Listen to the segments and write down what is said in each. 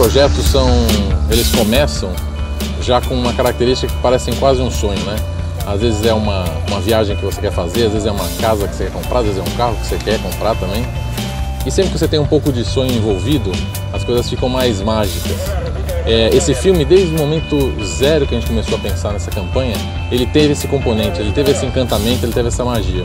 Projetos são, eles começam já com uma característica que parecem quase um sonho, né? Às vezes é uma, uma viagem que você quer fazer, às vezes é uma casa que você quer comprar, às vezes é um carro que você quer comprar também. E sempre que você tem um pouco de sonho envolvido, as coisas ficam mais mágicas. É, esse filme, desde o momento zero que a gente começou a pensar nessa campanha, ele teve esse componente, ele teve esse encantamento, ele teve essa magia.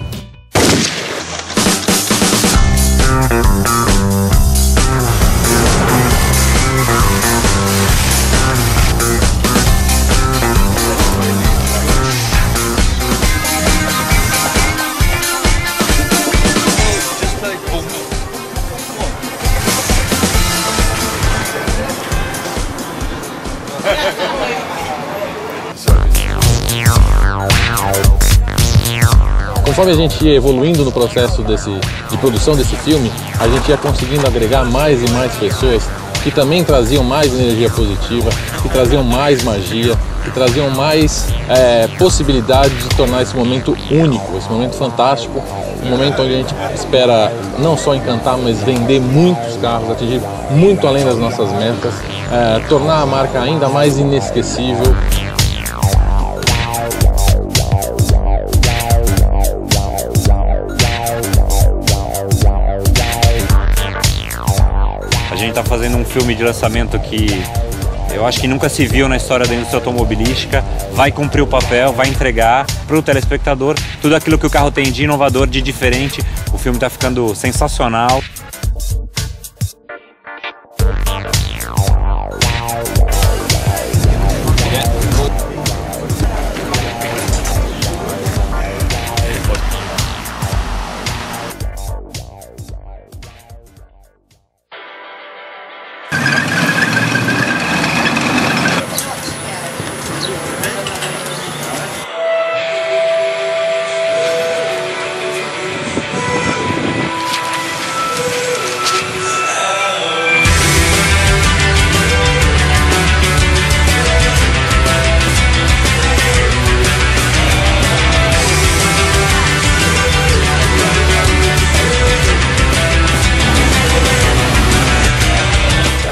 Conforme a gente ia evoluindo no processo desse, de produção desse filme, a gente ia conseguindo agregar mais e mais pessoas que também traziam mais energia positiva, que traziam mais magia, que traziam mais é, possibilidade de tornar esse momento único, esse momento fantástico, um momento onde a gente espera não só encantar, mas vender muitos carros, atingir muito além das nossas metas, é, tornar a marca ainda mais inesquecível. A gente está fazendo um filme de lançamento que eu acho que nunca se viu na história da indústria automobilística. Vai cumprir o papel, vai entregar para o telespectador tudo aquilo que o carro tem de inovador, de diferente. O filme está ficando sensacional.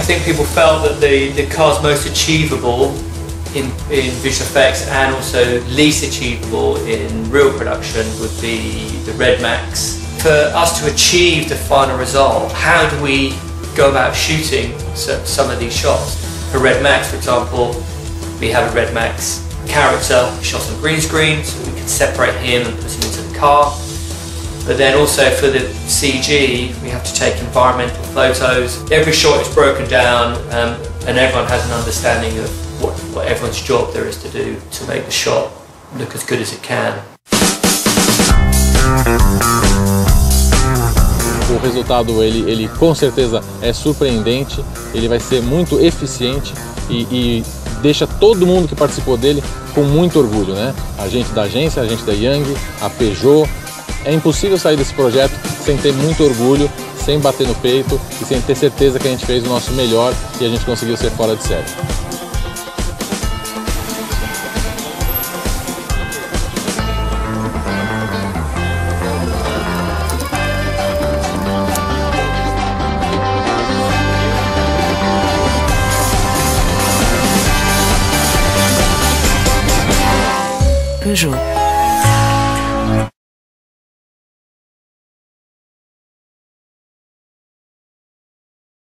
I think people felt that the, the cars most achievable in, in visual effects and also least achievable in real production would be the Red Max. For us to achieve the final result, how do we go about shooting some of these shots? For Red Max, for example, we have a Red Max character shot on green screen, so we can separate him and put him into the car. But then also for the CG, we have to take environmental photos. Every shot is broken down, um, and everyone has an understanding of what, what everyone's job there is to do to make the shot look as good as it can. O resultado ele, ele com certeza é surpreendente, ele vai ser muito eficiente e, e deixa todo mundo que participou dele com muito orgulho, né? A gente da agência, a gente da Yang, a Peugeot. É impossível sair desse projeto sem ter muito orgulho, sem bater no peito e sem ter certeza que a gente fez o nosso melhor e a gente conseguiu ser fora de série. Peugeot.